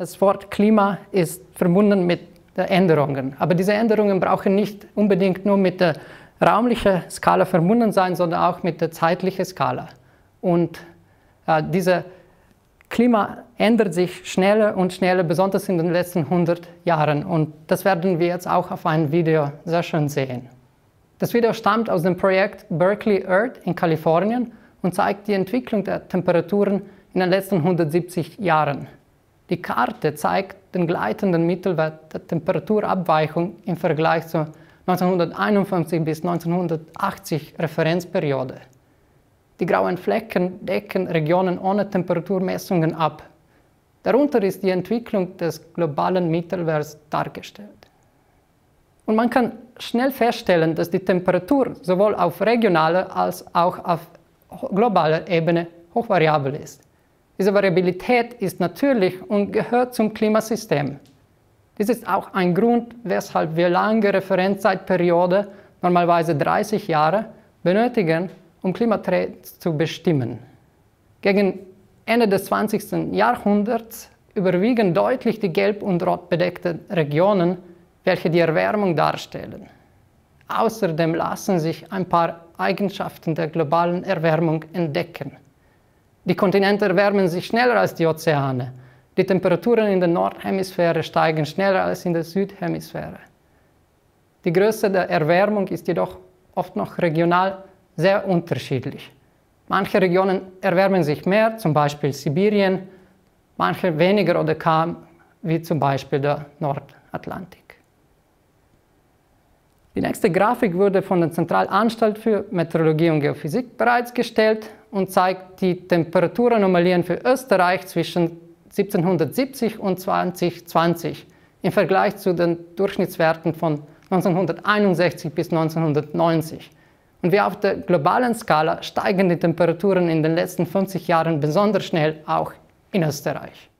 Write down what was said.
Das Wort Klima ist verbunden mit Änderungen. Aber diese Änderungen brauchen nicht unbedingt nur mit der raumlichen Skala verbunden sein, sondern auch mit der zeitlichen Skala. Und äh, diese Klima ändert sich schneller und schneller, besonders in den letzten 100 Jahren. Und das werden wir jetzt auch auf einem Video sehr schön sehen. Das Video stammt aus dem Projekt Berkeley Earth in Kalifornien und zeigt die Entwicklung der Temperaturen in den letzten 170 Jahren. Die Karte zeigt den gleitenden Mittelwert der Temperaturabweichung im Vergleich zur 1951 bis 1980 Referenzperiode. Die grauen Flecken decken Regionen ohne Temperaturmessungen ab. Darunter ist die Entwicklung des globalen Mittelwerts dargestellt. Und man kann schnell feststellen, dass die Temperatur sowohl auf regionaler als auch auf globaler Ebene hochvariabel ist. Diese Variabilität ist natürlich und gehört zum Klimasystem. Dies ist auch ein Grund, weshalb wir lange Referenzzeitperiode, normalerweise 30 Jahre, benötigen, um Klimatrends zu bestimmen. Gegen Ende des 20. Jahrhunderts überwiegen deutlich die gelb- und rot bedeckten Regionen, welche die Erwärmung darstellen. Außerdem lassen sich ein paar Eigenschaften der globalen Erwärmung entdecken. Die Kontinente erwärmen sich schneller als die Ozeane. Die Temperaturen in der Nordhemisphäre steigen schneller als in der Südhemisphäre. Die Größe der Erwärmung ist jedoch oft noch regional sehr unterschiedlich. Manche Regionen erwärmen sich mehr, zum Beispiel Sibirien, manche weniger oder kaum, wie zum Beispiel der Nordatlantik. Die nächste Grafik wurde von der Zentralanstalt für Meteorologie und Geophysik bereits gestellt und zeigt die Temperaturanomalien für Österreich zwischen 1770 und 2020 im Vergleich zu den Durchschnittswerten von 1961 bis 1990. Und wie auf der globalen Skala steigen die Temperaturen in den letzten 50 Jahren besonders schnell auch in Österreich.